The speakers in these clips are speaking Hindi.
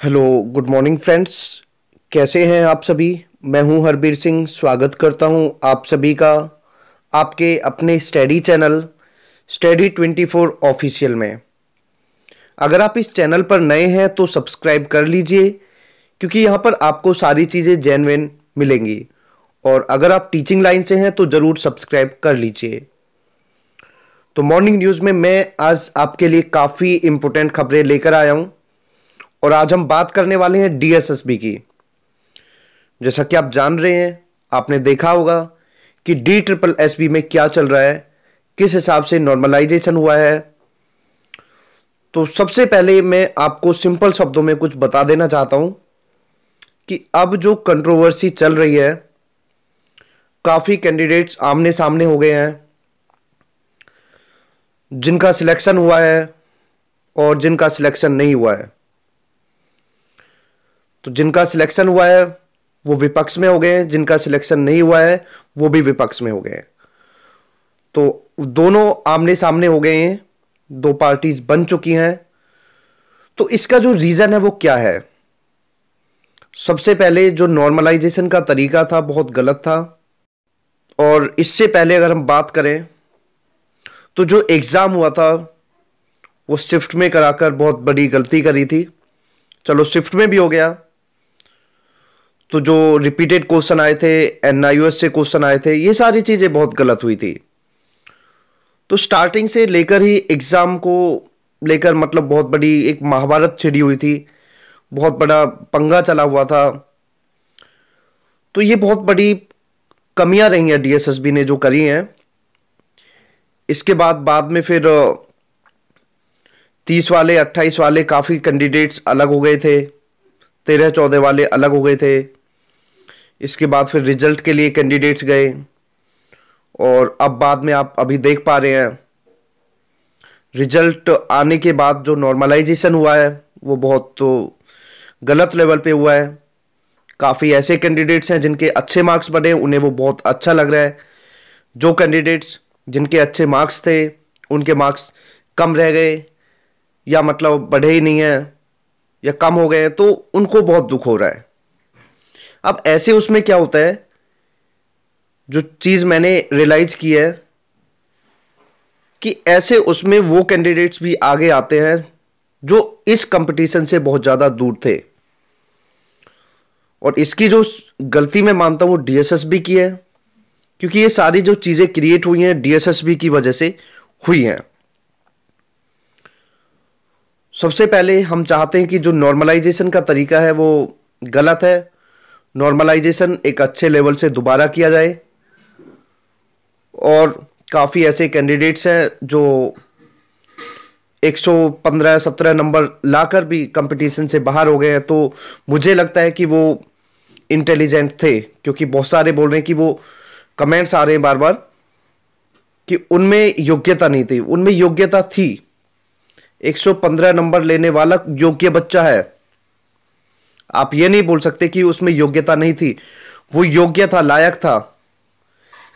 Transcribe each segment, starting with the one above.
हेलो गुड मॉर्निंग फ्रेंड्स कैसे हैं आप सभी? मैं हूँ हरबीर सिंह, स्वागत करता हूँ आप सभी का आपके अपने स्टडी चैनल, स्टडी 24 ऑफिशियल में। अगर आप इस चैनल पर नए हैं तो सब्सक्राइब कर लीजिए, क्योंकि यहाँ पर आपको सारी चीज़ें जेनविन मिलेंगी। और अगर आप टीचिंग लाइन से हैं तो ज़रूर सब्सक्राइब कर लीजिए। तो मॉर्निंग न्यूज़ में मैं आज आपके लिए काफ़ी इंपॉर्टेंट खबरें लेकर आया हूँ। और आज हम बात करने वाले हैं डीएसएसबी की। जैसा कि आप जान रहे हैं, आपने देखा होगा कि डी ट्रिपल एस बी में क्या चल रहा है, किस हिसाब से नॉर्मलाइजेशन हुआ है। तो सबसे पहले मैं आपको सिंपल शब्दों में कुछ बता देना चाहता हूँ कि अब जो कंट्रोवर्सी चल रही है, काफ़ी कैंडिडेट्स आमने सामने हो गए हैं। जिनका सिलेक्शन हुआ है और जिनका सिलेक्शन नहीं हुआ है। तो जिनका सिलेक्शन हुआ है, वो विपक्ष में हो गए हैं। जिनका सिलेक्शन नहीं हुआ है, वो भी विपक्ष में हो गए हैं। तो दोनों आमने सामने हो गए हैं। दो पार्टीज़ बन चुकी हैं। तो इसका जो रीज़न है, वो क्या है? सबसे पहले जो नॉर्मलाइजेशन का तरीका था, बहुत गलत था। और इससे पहले अगर हम बात करें तो जो एग्ज़ाम हुआ था, वो शिफ्ट में कराकर बहुत बड़ी गलती करी थी। चलो शिफ्ट में भी हो गया। तो जो रिपीटेड क्वेश्चन आए थे एन से क्वेश्चन आए थे, ये सारी चीज़ें बहुत गलत हुई थी। तो स्टार्टिंग से लेकर ही एग्ज़ाम को लेकर मतलब बहुत बड़ी एक महाभारत छिड़ी हुई थी। बहुत बड़ा पंगा चला हुआ था। तो ये बहुत बड़ी कमियाँ रही हैं डीएसएसबी ने जो करी हैं। इसके बाद बाद में फिर, तीस वाले, अट्ठाईस वाले काफ़ी कैंडिडेट्स अलग हो गए थे। तेरह, चौदह वाले अलग हो गए थे। इसके बाद फिर रिज़ल्ट के लिए कैंडिडेट्स गए। और अब बाद में आप अभी देख पा रहे हैं रिज़ल्ट आने के बाद जो नॉर्मलाइजेशन हुआ है, वो बहुत तो गलत लेवल पे हुआ है। काफ़ी ऐसे कैंडिडेट्स हैं जिनके अच्छे मार्क्स बने, उन्हें वो बहुत अच्छा लग रहा है। जो कैंडिडेट्स जिनके अच्छे मार्क्स थे, उनके मार्क्स कम रह गए, या मतलब बढ़े ही नहीं हैं, या कम हो गए हैं तो उनको बहुत दुख हो रहा है। अब ऐसे उसमें क्या होता है? जो चीज़ मैंने रियलाइज़ की है कि ऐसे उसमें वो कैंडिडेट्स भी आगे आते हैं जो इस कंपटीशन से बहुत ज़्यादा दूर थे। और इसकी जो गलती मैं मानता हूँ, वो डीएसएसबी की है, क्योंकि ये सारी जो चीज़ें क्रिएट हुई हैं डीएसएसबी की वजह से हुई हैं। सबसे पहले हम चाहते हैं कि जो नॉर्मलाइजेशन का तरीका है, वो गलत है नॉर्मलाइजेशन एक अच्छे लेवल से दोबारा किया जाए। और काफ़ी ऐसे कैंडिडेट्स हैं जो 115 17 नंबर लाकर भी कंपटीशन से बाहर हो गए हैं। तो मुझे लगता है कि वो इंटेलिजेंट थे, क्योंकि बहुत सारे बोल रहे हैं कि वो कमेंट्स आ रहे हैं बार बार कि उनमें योग्यता नहीं थी। उनमें योग्यता थी। 115 नंबर लेने वाला योग्य बच्चा है। आप ये नहीं बोल सकते कि उसमें योग्यता नहीं थी। वो योग्य था, लायक था।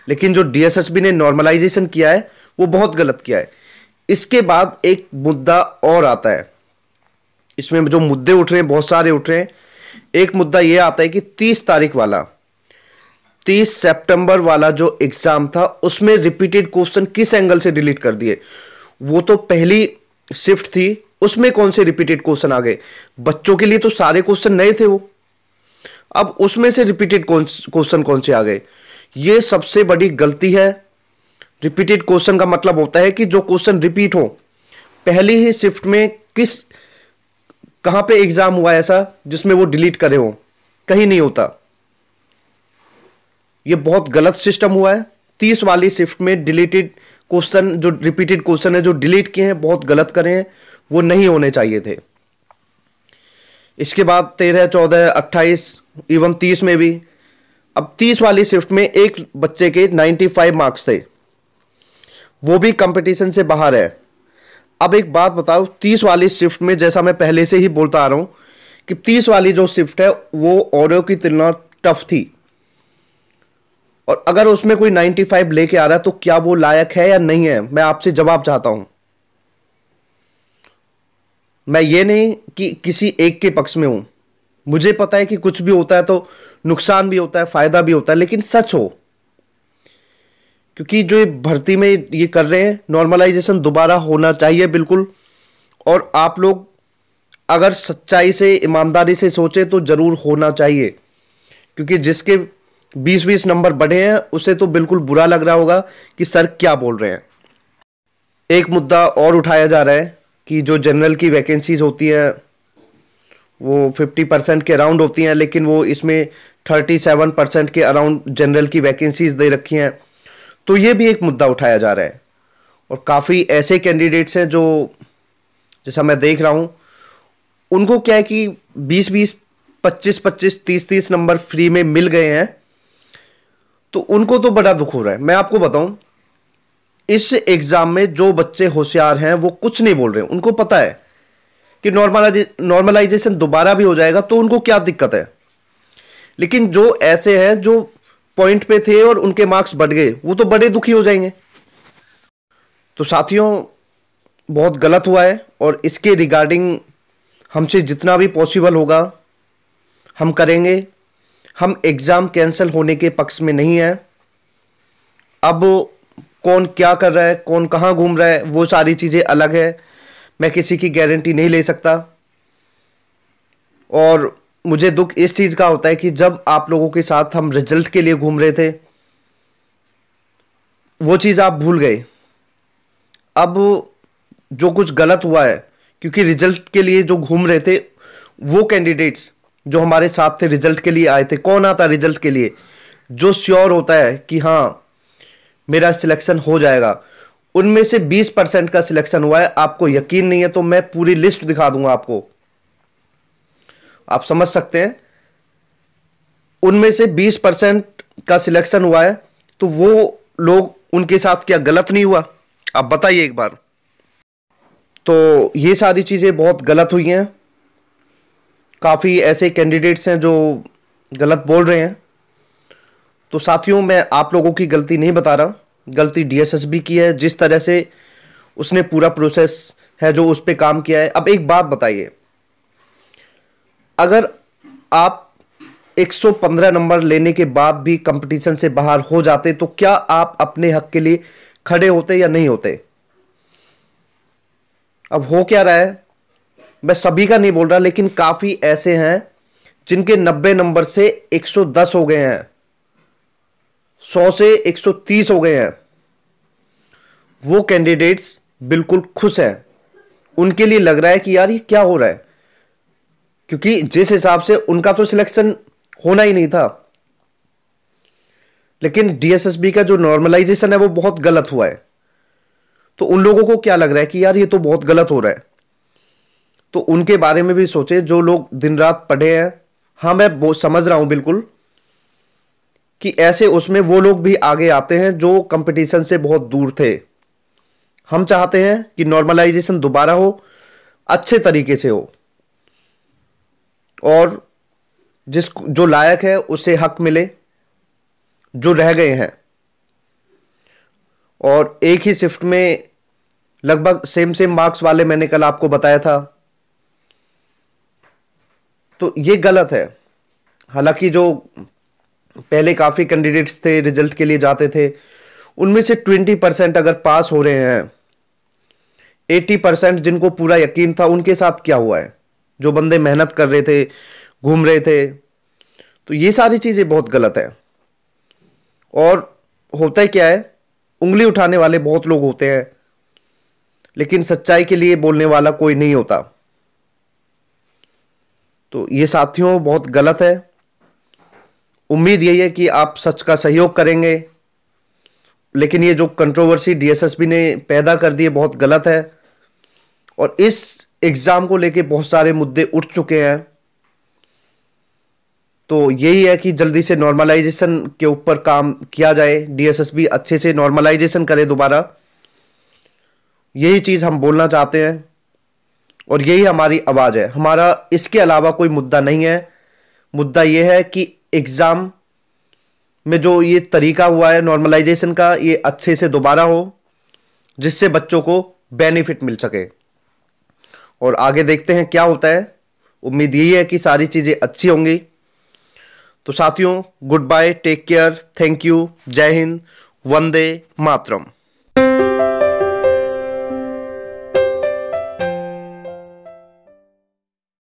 लेकिन जो डीएसएसबी ने नॉर्मलाइजेशन किया है, वो बहुत गलत किया है। इसके बाद एक मुद्दा और आता है। इसमें जो मुद्दे उठ रहे हैं, बहुत सारे उठ रहे हैं। एक मुद्दा ये आता है कि 30 तारीख वाला 30 सितंबर वाला जो एग्ज़ाम था, उसमें रिपीटेड क्वेश्चन किस एंगल से डिलीट कर दिए? वो तो पहली शिफ्ट थी। उसमें कौन से रिपीटेड क्वेश्चन आ गए? बच्चों के लिए तो सारे क्वेश्चन नए थे वो। अब उसमें से रिपीटेड क्वेश्चन कौन से आ गए? ये सबसे बड़ी गलती है। रिपीटेड क्वेश्चन का मतलब होता है कि जो क्वेश्चन रिपीट हो, पहली ही शिफ्ट में किस कहाँ पे एग्ज़ाम हुआ ऐसा, जिसमें वो डिलीट करे हो। कहीं नहीं होता। ये बहुत गलत सिस्टम हुआ है। तीस वाली शिफ्ट में डिलीटेड क्वेश्चन जो रिपीटेड क्वेश्चन है, जो डिलीट किए हैं, बहुत गलत करे हैं। वो नहीं होने चाहिए थे। इसके बाद तेरह, चौदह, अट्ठाईस इवन तीस में भी। अब तीस वाली शिफ्ट में एक बच्चे के नाइन्टी फाइव मार्क्स थे। वो भी कंपटीशन से बाहर है। अब एक बात बताओ, तीस वाली शिफ्ट में जैसा मैं पहले से ही बोलता आ रहा हूँ कि तीस वाली जो शिफ्ट है, वो और की तुलना टफ थी। और अगर उसमें कोई 95 लेके आ रहा है तो क्या वो लायक है या नहीं है, मैं आपसे जवाब चाहता हूँ। मैं ये नहीं कि किसी एक के पक्ष में हूँ। मुझे पता है कि कुछ भी होता है तो नुकसान भी होता है, फ़ायदा भी होता है, लेकिन सच हो। क्योंकि जो ये भर्ती में ये कर रहे हैं नॉर्मलाइजेशन दोबारा होना चाहिए बिल्कुल। और आप लोग अगर सच्चाई से, ईमानदारी से सोचे तो ज़रूर होना चाहिए। क्योंकि जिसके बीस बीस नंबर बढ़े हैं, उसे तो बिल्कुल बुरा लग रहा होगा कि सर क्या बोल रहे हैं। एक मुद्दा और उठाया जा रहा है। कि जो जनरल की वैकेंसीज होती हैं, वो फिफ्टी परसेंट के अराउंड होती हैं, लेकिन वो इसमें थर्टी सेवन परसेंट के अराउंड जनरल की वैकेंसीज दे रखी हैं। तो ये भी एक मुद्दा उठाया जा रहा है। और काफ़ी ऐसे कैंडिडेट्स हैं जो, जैसा मैं देख रहा हूँ, उनको क्या है कि बीस बीस पच्चीस पच्चीस तीस तीस नंबर फ्री में मिल गए हैं। तो उनको तो बड़ा दुख हो रहा है। मैं आपको बताऊँ इस एग्ज़ाम में जो बच्चे होशियार हैं, वो कुछ नहीं बोल रहे। उनको पता है कि नॉर्मलाइजे नॉर्मलाइजेशन दोबारा भी हो जाएगा तो उनको क्या दिक्कत है? लेकिन जो ऐसे हैं, जो पॉइंट पे थे और उनके मार्क्स बढ़ गए, वो तो बड़े दुखी हो जाएँगे। तो साथियों, बहुत गलत हुआ है और इसके रिगार्डिंग हमसे जितना भी पॉसिबल होगा, हम करेंगे। हम एग्ज़ाम कैंसिल होने के पक्ष में नहीं है। अब कौन क्या कर रहा है, कौन कहाँ घूम रहा है, वो सारी चीज़ें अलग है। मैं किसी की गारंटी नहीं ले सकता। और मुझे दुख इस चीज़ का होता है कि जब आप लोगों के साथ हम रिज़ल्ट के लिए घूम रहे थे, वो चीज़ आप भूल गए। अब जो कुछ गलत हुआ है, क्योंकि रिज़ल्ट के लिए जो घूम रहे थे, वो कैंडिडेट्स जो हमारे साथ थे रिज़ल्ट के लिए आए थे, कौन आता रिज़ल्ट के लिए? जो श्योर होता है कि हाँ मेरा सिलेक्शन हो जाएगा। उनमें से 20 परसेंट का सिलेक्शन हुआ है। आपको यकीन नहीं है तो मैं पूरी लिस्ट दिखा दूँगा आपको। आप समझ सकते हैं? उनमें से 20 परसेंट का सिलेक्शन हुआ है तो वो लोग उनके साथ क्या गलत नहीं हुआ? आप बताइए एक बार। तो ये सारी चीज़ें बहुत गलत हुई हैं। काफ़ी ऐसे कैंडिडेट्स हैं जो गलत बोल रहे हैं। तो साथियों, मैं आप लोगों की गलती नहीं बता रहा। गलती डीएसएसबी की है। जिस तरह से उसने पूरा प्रोसेस है जो उस पर काम किया है। अब एक बात बताइए। अगर आप 115 नंबर लेने के बाद भी कंपटीशन से बाहर हो जाते तो क्या आप अपने हक के लिए खड़े होते या नहीं होते? अब हो क्या रहा है? मैं सभी का नहीं बोल रहा, लेकिन काफ़ी ऐसे हैं जिनके 90 नंबर से 110 हो गए हैं। 100 से 130 हो गए हैं। वो कैंडिडेट्स बिल्कुल खुश हैं। उनके लिए लग रहा है कि यार ये क्या हो रहा है? क्योंकि जिस हिसाब से उनका तो सिलेक्शन होना ही नहीं था। लेकिन डीएसएसबी का जो नॉर्मलाइजेशन है, वो बहुत गलत हुआ है। तो उन लोगों को क्या लग रहा है कि यार ये तो बहुत गलत हो रहा है? तो उनके बारे में भी सोचे, जो लोग दिन रात पढ़े हैं। हाँ मैं समझ रहा हूँ बिल्कुल। कि ऐसे उसमें वो लोग भी आगे आते हैं जो कंपटीशन से बहुत दूर थे। हम चाहते हैं कि नॉर्मलाइजेशन दोबारा हो, अच्छे तरीके से हो। और जिस जो लायक है, उसे हक मिले, जो रह गए हैं। और एक ही शिफ्ट में लगभग सेम सेम मार्क्स वाले मैंने कल आपको बताया था। तो ये गलत है। हालाँकि जो पहले काफ़ी कैंडिडेट्स थे रिज़ल्ट के लिए जाते थे। उनमें से ट्वेंटी परसेंट अगर पास हो रहे हैं एट्टी परसेंट जिनको पूरा यकीन था, उनके साथ क्या हुआ है? जो बंदे मेहनत कर रहे थे, घूम रहे थे। तो ये सारी चीज़ें बहुत गलत है। और होता है क्या है? उंगली उठाने वाले बहुत लोग होते हैं। लेकिन सच्चाई के लिए बोलने वाला कोई नहीं होता। तो ये साथियों, बहुत गलत है। उम्मीद यही है कि आप सच का सहयोग करेंगे। लेकिन ये जो कंट्रोवर्सी डीएसएसबी ने पैदा कर दी है, बहुत गलत है। और इस एग्ज़ाम को लेके बहुत सारे मुद्दे उठ चुके हैं। तो यही है कि जल्दी से नॉर्मलाइजेशन के ऊपर काम किया जाए। डीएसएसबी अच्छे से नॉर्मलाइजेशन करे दोबारा। यही चीज़ हम बोलना चाहते हैं और यही हमारी आवाज़ है। हमारा इसके अलावा कोई मुद्दा नहीं है। मुद्दा यह है कि एग्ज़ाम में जो ये तरीका हुआ है नॉर्मलाइजेशन का, ये अच्छे से दोबारा हो, जिससे बच्चों को बेनिफिट मिल सके। और आगे देखते हैं क्या होता है। उम्मीद यही है कि सारी चीज़ें अच्छी होंगी। तो साथियों good bye take care thank you जय हिंद, वंदे मातरम।